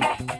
Hey.